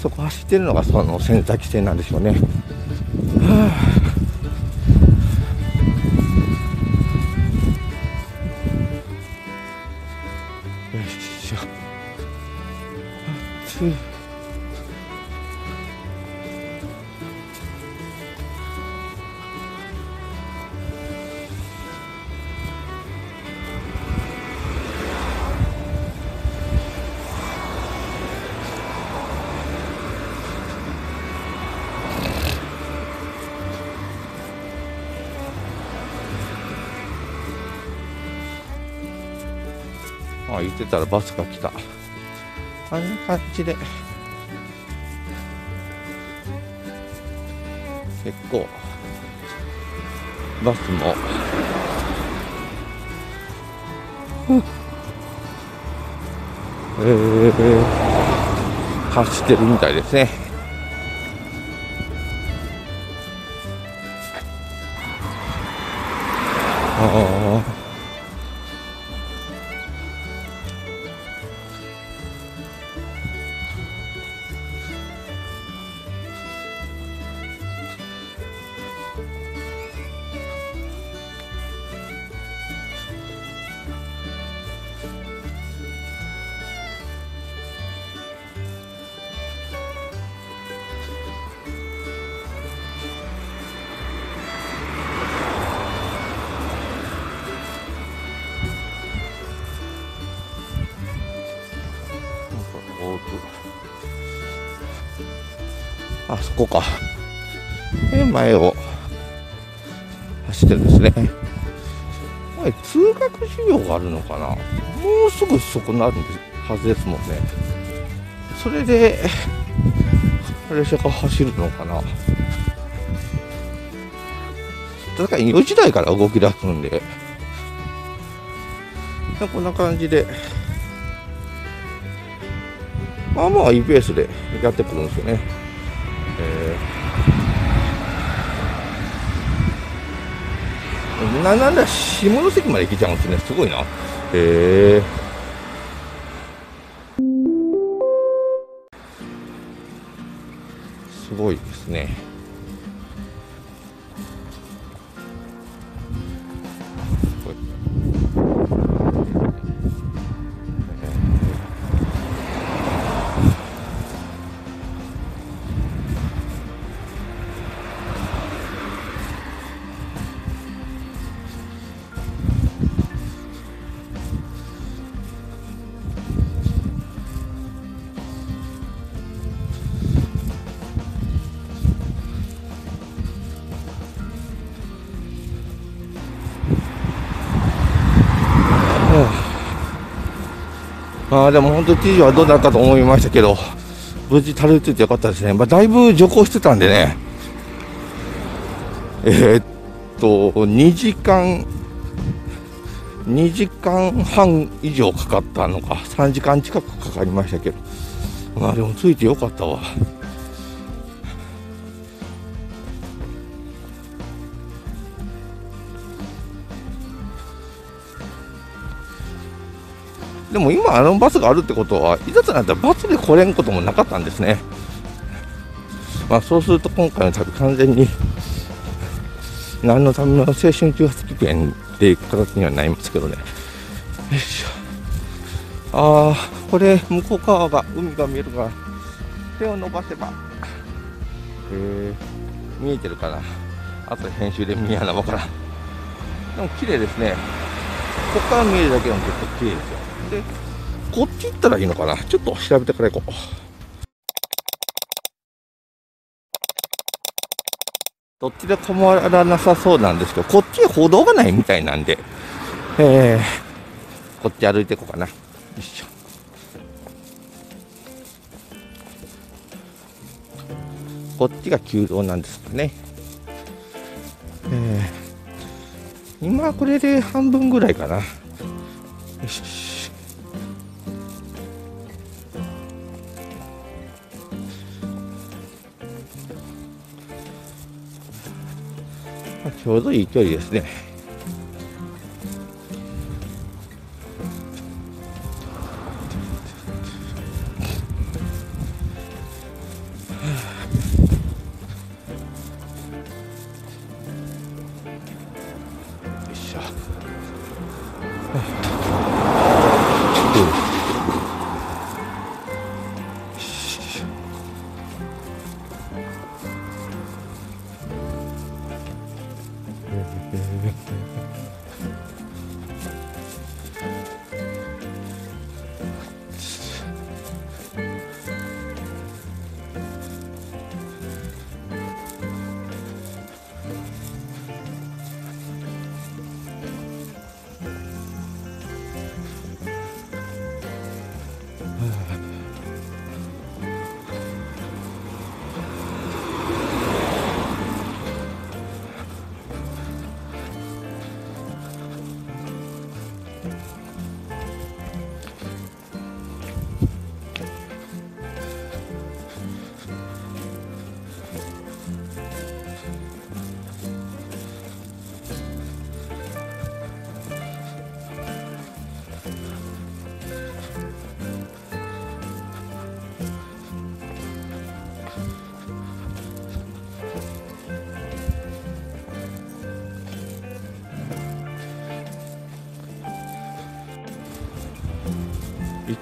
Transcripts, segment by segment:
そこ走ってるのがその仙崎線なんでしょうね。はあよいしょ。あ言ってたらバスが来た。あんな感じで。結構バスも。うん。えー、走ってるみたいですね。ああ。あそこか。で、前を走ってるんですね。これ通学授業があるのかなもうすぐそこになるはずですもんね。それで、列車が走るのかな確かに4時台から動き出すんで、こんな感じで、まあまあいいペースでやってくるんですよね。ななんだ下関まで行けちゃうんですねすごいな。へえすごいですね。ああでも本当、知事はどうなったと思いましたけど、無事たどり着いてよかったですね、まあ、だいぶ徐行してたんでね、えー、っと、2時間、2時間半以上かかったのか、3時間近くかかりましたけど、まあでもついてよかったわ。でも今、あのバスがあるってことは、いざとなったらバスで来れんこともなかったんですね。まあ、そうすると今回の旅、完全に 何のための青春18切符園っていう形にはなりますけどね。よいしょ。ああ、これ、向こう側が海が見えるから、手を伸ばせば、えー、見えてるかな。あと編集で見えやなわからん。でも綺麗ですね。ここから見えるだけでも結構綺麗ですよ。で、こっち行ったらいいのかな？ちょっと調べてから行こう。どっちで困らなさそうなんですけど、こっち歩道がないみたいなんで、えー、こっち歩いていこうかな。よいしょ。こっちが旧道なんですかね。えー、今これで半分ぐらいかな。ちょうどいい距離ですね。faith.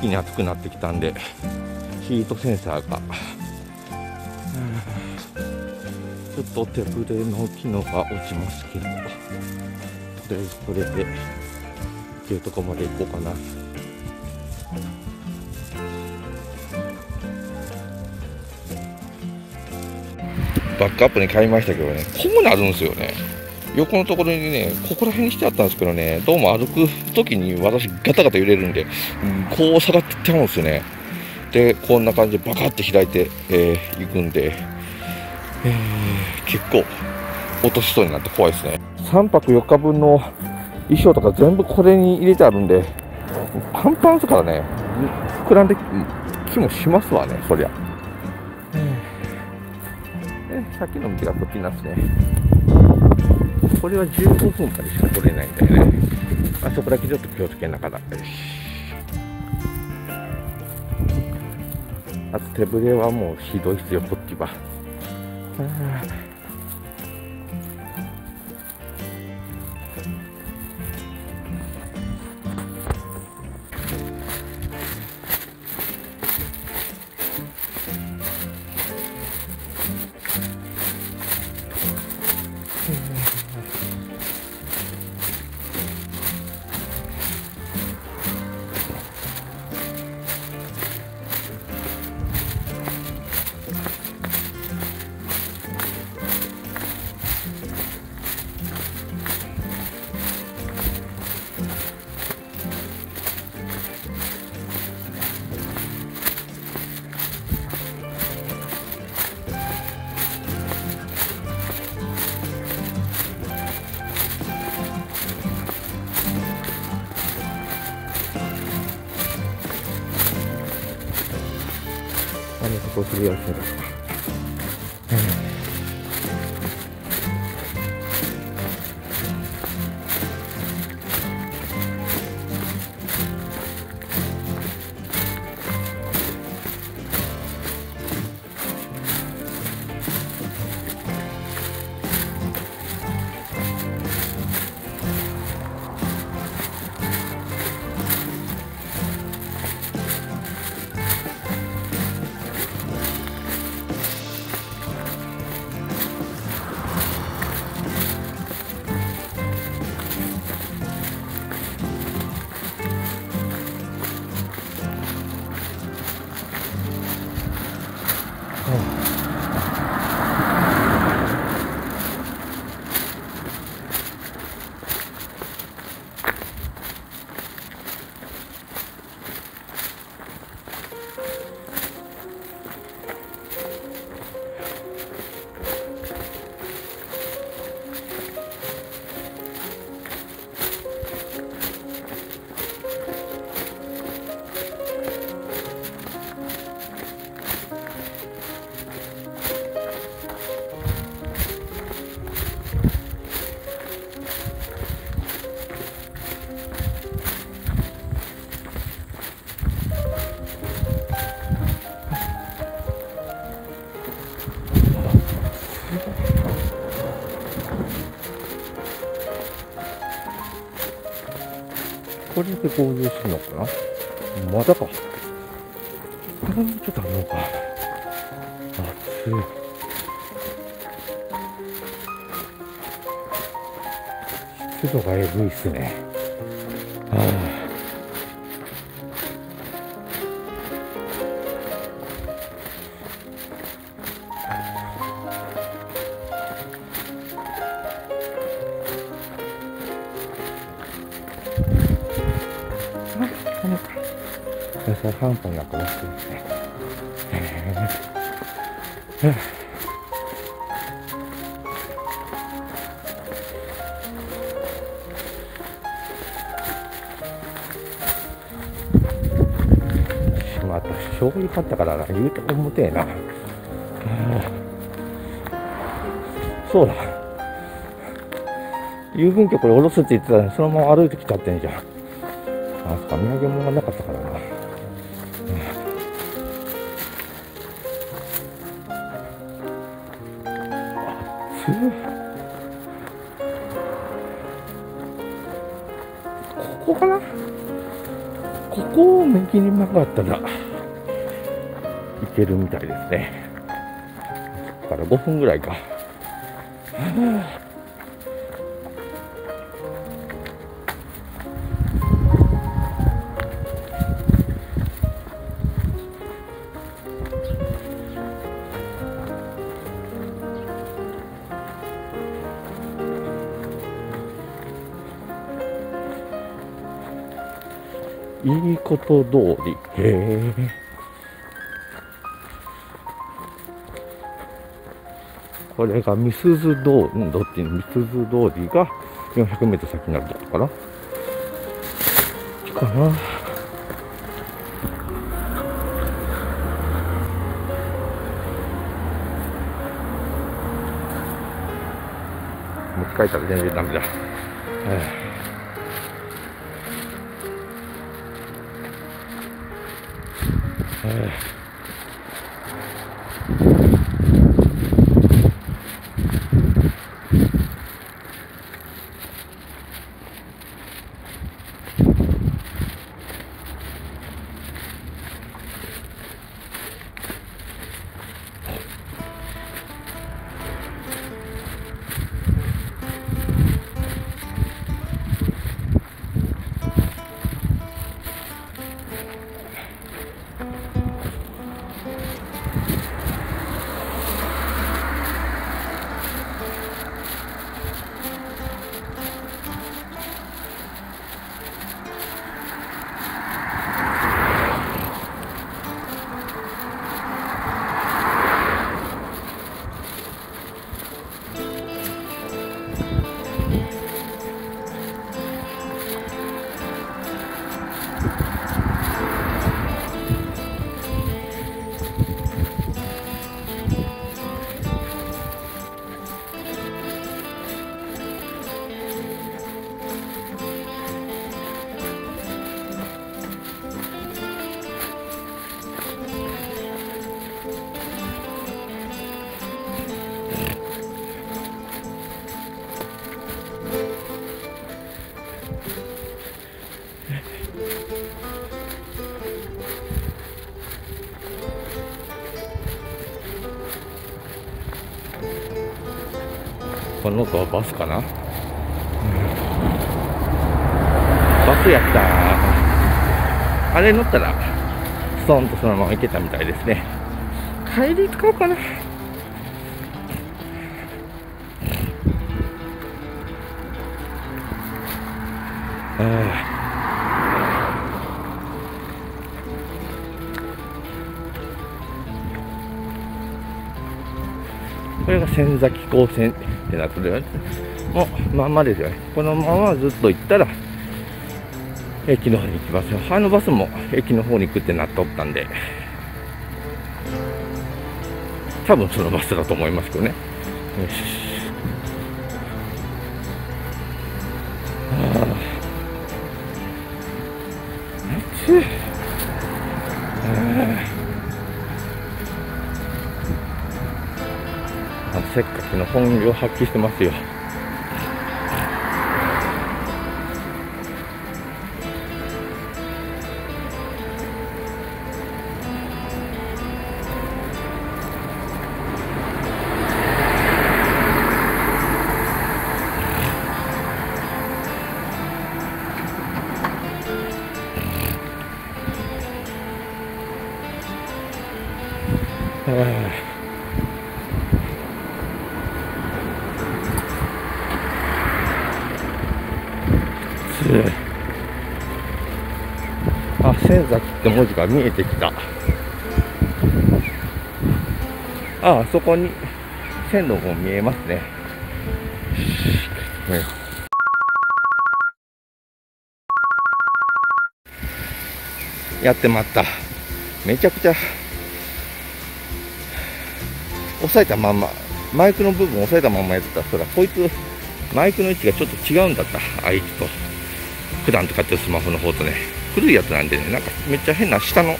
気に暑くなってきたんでヒートセンサーがちょっと手ぶれの機能が落ちますけどとりあえずこれで行けるとこまで行こうかな。バックアップに買いましたけどねこうなるんですよね。横のところにね、ここら辺にしてあったんですけどね、どうも歩く時に私、ガタガタ揺れるんで、うん、こう下がってっちゃうんですよね。で、こんな感じでバカって開いてい、えー、くんで、えー、結構落としそうになって怖いですね。3泊4日分の衣装とか全部これに入れてあるんで、パンパンですからね、膨らんで気もしますわね、そりゃ。えー、さっきの道がこっちになってね。これは15分までしか取れないんだよね。まあ、そこだけちょっと気をつけながら。よし。あと手ぶれはもうひどいっすよ、こっちは。こするやつだ。これで合流するのかな？まだか。もうちょっとあるのか。暑い。湿度がえぐいっすね。はあ野菜半端なくなってますね。また醤油買ったからな、言うと重てえな。そうだ。郵便局これ下ろすって言ってたのに、そのまま歩いてきちゃってんじゃん。あ、そっか、土産物がなかったからな。ここかな？ここを右に曲がったら行けるみたいですね。そこから5分ぐらいか。いいこと通り。へえ。これがみすず通り、どっちみすず通りが400メートル先になるとこかな。こっちかな。持ち帰ったら全然ダメだ。はあこの子はバスかな、うん、バスやった。あれ乗ったらストンとそのまま行けたみたいですね。帰り使おうかな。ああ。これが仙崎高専ってなってるよね。もう、まんまですよね。このままずっと行ったら、駅の方に行きますよ。あのバスも駅の方に行くってなっとったんで、多分そのバスだと思いますけどね。よし。本領発揮してますよ。崎って文字が見えてきた。あ、あそこに線路も見えますね。やってまった。めちゃくちゃ、押さえたまんま、マイクの部分押さえたまんまやってたそら、こいつ、マイクの位置がちょっと違うんだった、あいつと。普段使ってるスマホの方とね、古いやつなんでね、なんかめっちゃ変な、下の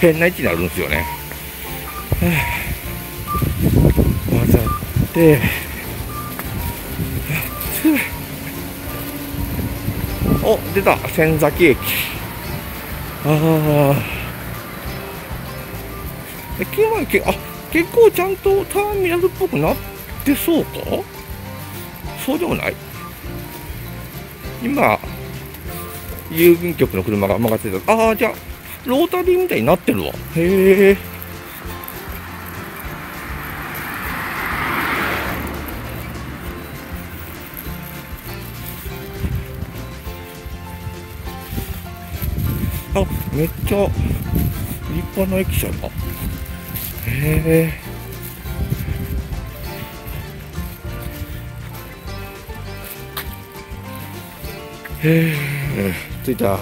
変な位置にあるんですよね。混ざって、お、出た、仙崎駅。ああ。え、けあ、結構ちゃんとターミナルっぽくなってそうか？そうでもない？今、郵便局の車が曲がってた。ああ、じゃあ、ロータリーみたいになってるわ。へえ。あ、めっちゃ立派な駅舎だ。へえ。へえ、着いた。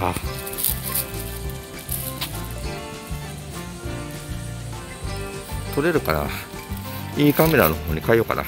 撮れるかないいカメラの方に変えようかな。